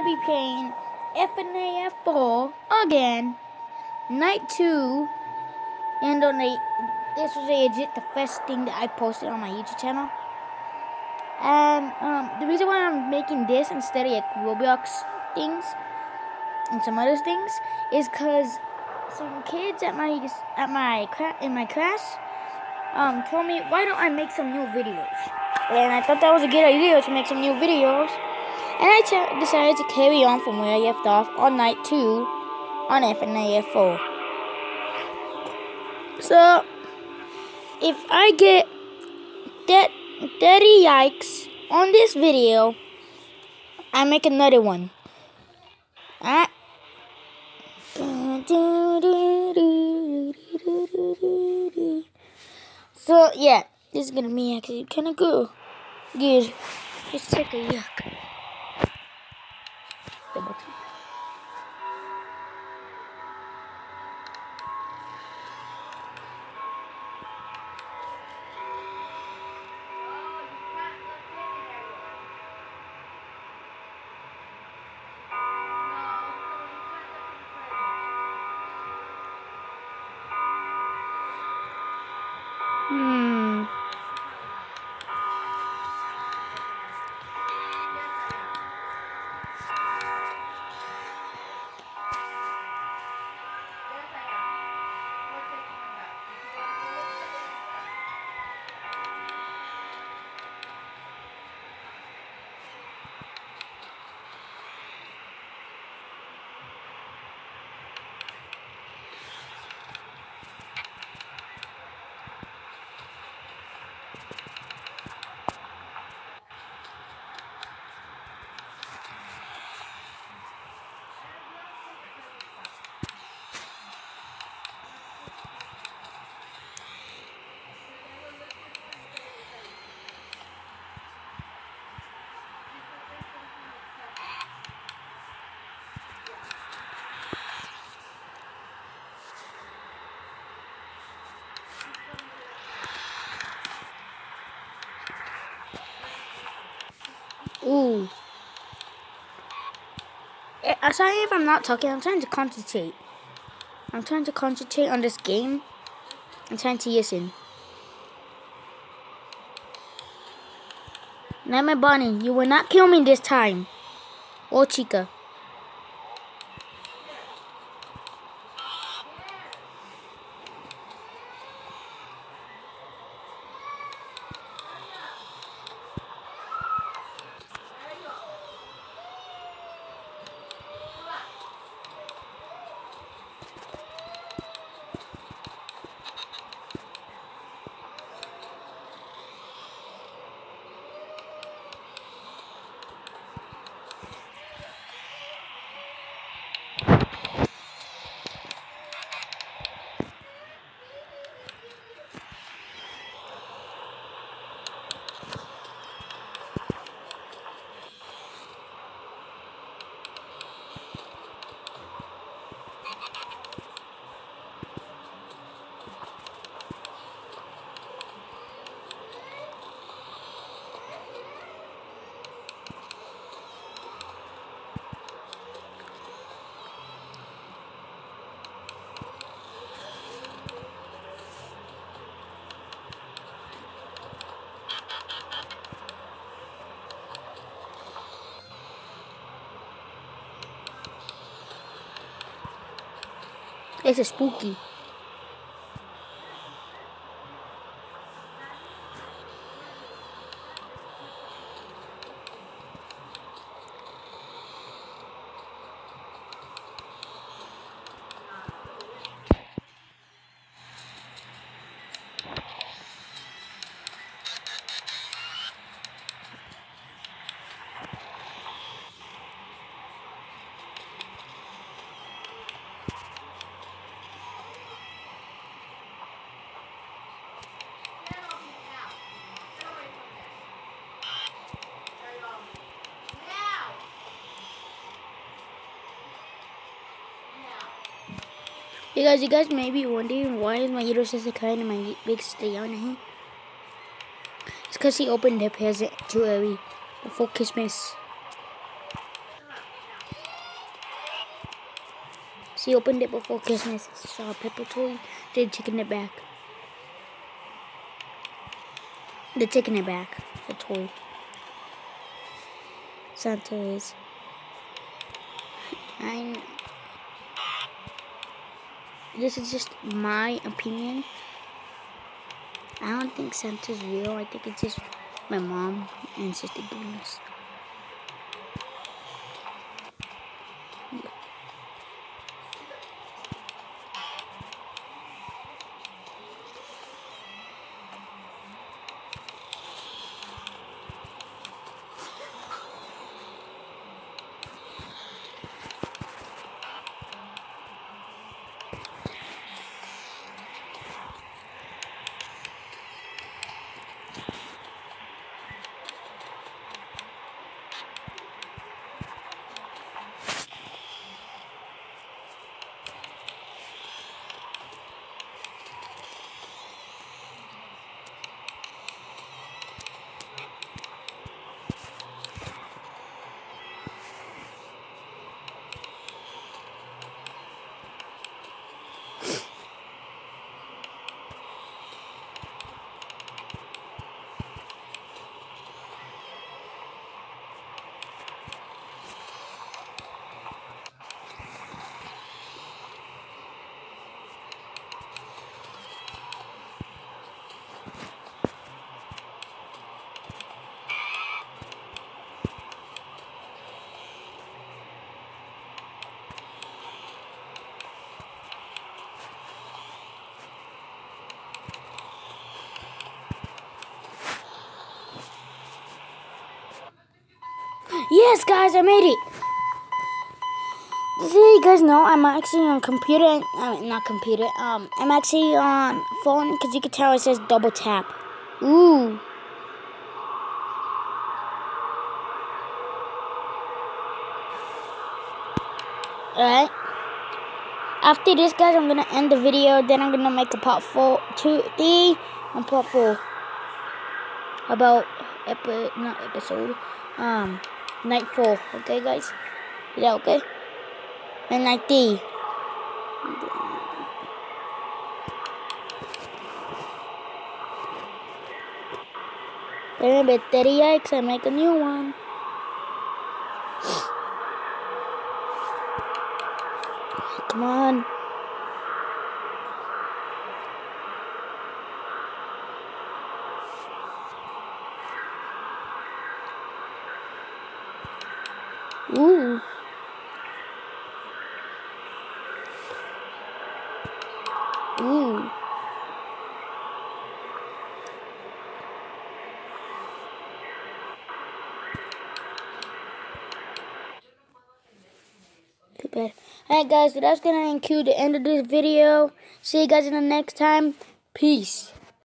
gonna be playing FNAF 4 again, night 2, and on the, this was a legit the first thing that I posted on my YouTube channel. And um, the reason why I'm making this instead of like Roblox things and some other things is because some kids at my at my in my class um told me why don't I make some new videos, and I thought that was a good idea to make some new videos. And I decided to carry on from where I left off on night 2 on FNAF 4. So, if I get that 30 likes on this video, I make another one. Alright? So, yeah, this is gonna be actually kind of good. Good. Let's take a look. Double tap. Hmm. Ooh. Eh, I'm sorry if I'm not talking. I'm trying to concentrate. I'm trying to concentrate on this game. I'm trying to listen. My Bonnie, you will not kill me this time. Or Chica. This is spooky. You guys, you guys may be wondering why is my sister crying and my big stay on him. It's because he opened their present too early before Christmas. She opened it before Christmas. Saw a pepper toy. They're taking it back. They're taking it back. The toy. Santa is. I. This is just my opinion. I don't think Santa's real. I think it's just my mom and sister doing this. Yes, guys, I made it. So you guys know I'm actually on computer. I mean, not computer. Um, I'm actually on phone because you can tell it says double tap. Ooh. Alright. After this, guys, I'm gonna end the video. Then I'm gonna make a part four, two, three, and part four about epi not episode. Um. Nightfall. Okay, guys? That okay? And night D. Then a bit 30x, I make a new one. Come on. Ooh. Ooh. Too bad. Alright guys, so that's gonna include the end of this video. See you guys in the next time. Peace.